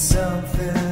something.